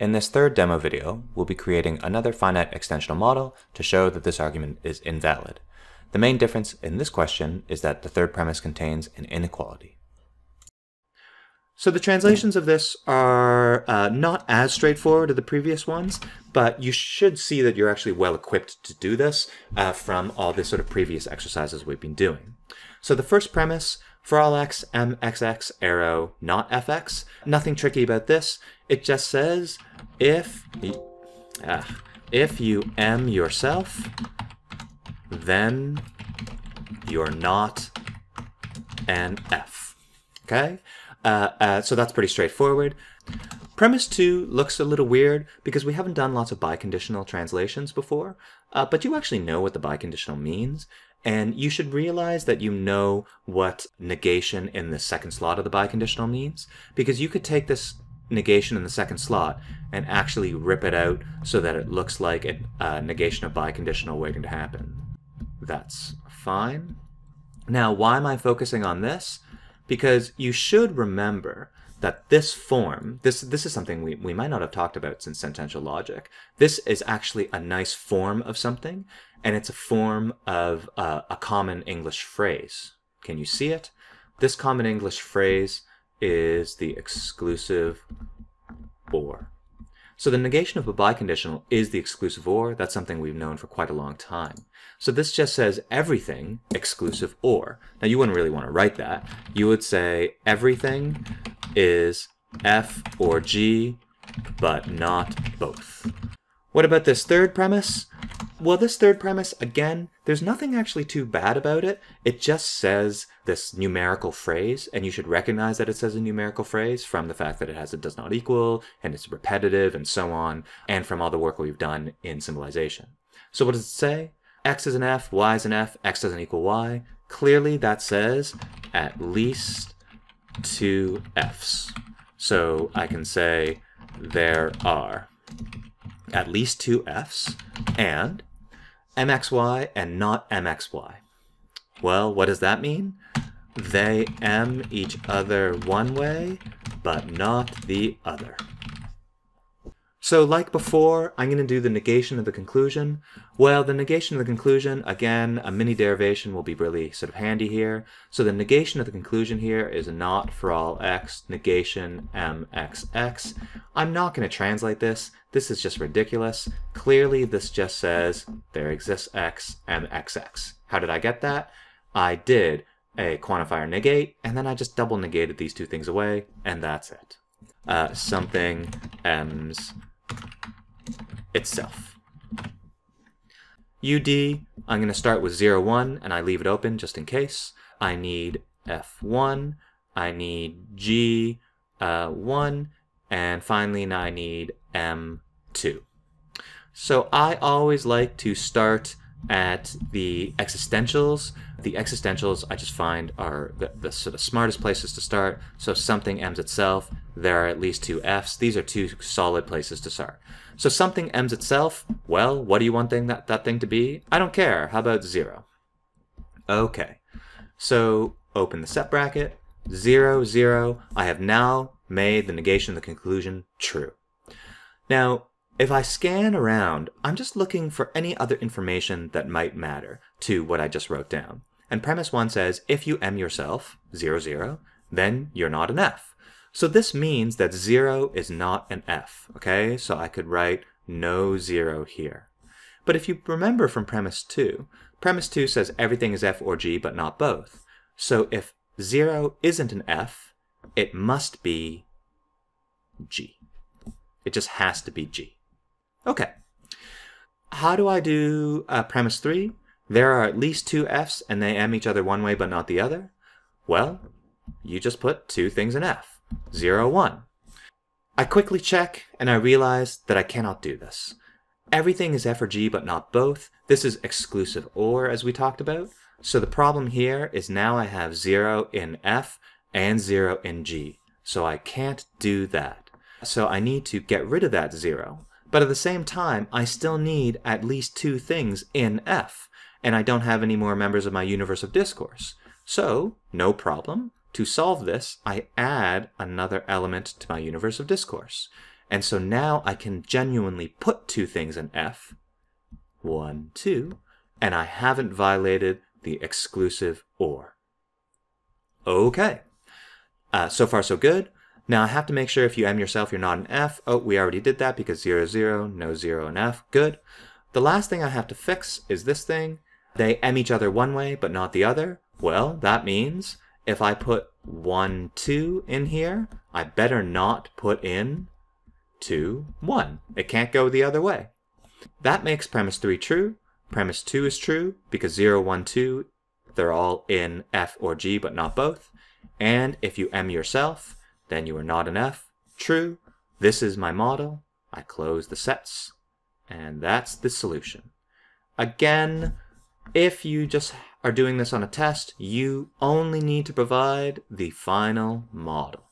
In this third demo video, we'll be creating another finite extensional model to show that this argument is invalid. The main difference in this question is that the third premise contains an inequality. So the translations of this are uh, not as straightforward as the previous ones, but you should see that you're actually well equipped to do this uh, from all the sort of previous exercises we've been doing. So the first premise, for all x, mxx, arrow, not fx, nothing tricky about this. It just says if, uh, if you m yourself, then you're not an f. Okay? Uh, uh, so that's pretty straightforward. Premise 2 looks a little weird because we haven't done lots of biconditional translations before, uh, but you actually know what the biconditional means, and you should realize that you know what negation in the second slot of the biconditional means, because you could take this negation in the second slot and actually rip it out so that it looks like a uh, negation of biconditional waiting to happen. That's fine. Now, why am I focusing on this? because you should remember that this form, this this is something we, we might not have talked about since sentential logic. This is actually a nice form of something, and it's a form of uh, a common English phrase. Can you see it? This common English phrase is the exclusive or. So the negation of a biconditional is the exclusive or. That's something we've known for quite a long time. So this just says everything exclusive or. Now you wouldn't really want to write that. You would say everything is F or G, but not both. What about this third premise? Well, this third premise, again, there's nothing actually too bad about it. It just says this numerical phrase, and you should recognize that it says a numerical phrase from the fact that it has a does not equal, and it's repetitive, and so on, and from all the work we've done in symbolization. So what does it say? x is an f, y is an f, x doesn't equal y. Clearly that says at least two f's. So I can say there are at least two f's and mxy and not mxy. Well, what does that mean? They m each other one way, but not the other. So like before, I'm going to do the negation of the conclusion. Well, the negation of the conclusion, again, a mini derivation will be really sort of handy here. So the negation of the conclusion here is not for all x, negation mxx. I'm not going to translate this. This is just ridiculous. Clearly, this just says there exists x mxx. How did I get that? I did a quantifier negate, and then I just double negated these two things away, and that's it. Uh, something m's itself. UD, I'm going to start with 0, 1, and I leave it open just in case. I need F1, I need G1, uh, and finally I need M2. So I always like to start at the existentials. The existentials I just find are the, the, sort of smartest places to start. So something m's itself, there are at least two f's. These are two solid places to start. So something m's itself, well, what do you want thing that, that thing to be? I don't care. How about zero? Okay. So open the set bracket, zero, zero. I have now made the negation of the conclusion true. Now, if I scan around, I'm just looking for any other information that might matter to what I just wrote down. And premise one says, if you m yourself, 0, 0, then you're not an f. So this means that 0 is not an f, okay? So I could write no 0 here. But if you remember from premise 2, premise 2 says everything is f or g, but not both. So if 0 isn't an f, it must be g. It just has to be g. Okay. How do I do uh, premise 3? There are at least two f's and they m each other one way but not the other. Well, you just put two things in f. 0, 1. I quickly check and I realize that I cannot do this. Everything is f or g but not both. This is exclusive or as we talked about. So the problem here is now I have 0 in f and 0 in g. So I can't do that. So I need to get rid of that 0. But at the same time, I still need at least two things in F, and I don't have any more members of my universe of discourse. So, no problem. To solve this, I add another element to my universe of discourse. And so now I can genuinely put two things in F, 1, 2, and I haven't violated the exclusive OR. Okay, uh, so far so good. Now I have to make sure if you M yourself, you're not an F. Oh, we already did that because 0, 0, no 0 in F. Good. The last thing I have to fix is this thing. They M each other one way, but not the other. Well, that means if I put 1, 2 in here, I better not put in 2, 1. It can't go the other way. That makes premise 3 true. Premise 2 is true because 0, 1, 2, they're all in F or G, but not both. And if you M yourself, then you are not an F. True. This is my model. I close the sets. And that's the solution. Again, if you just are doing this on a test, you only need to provide the final model.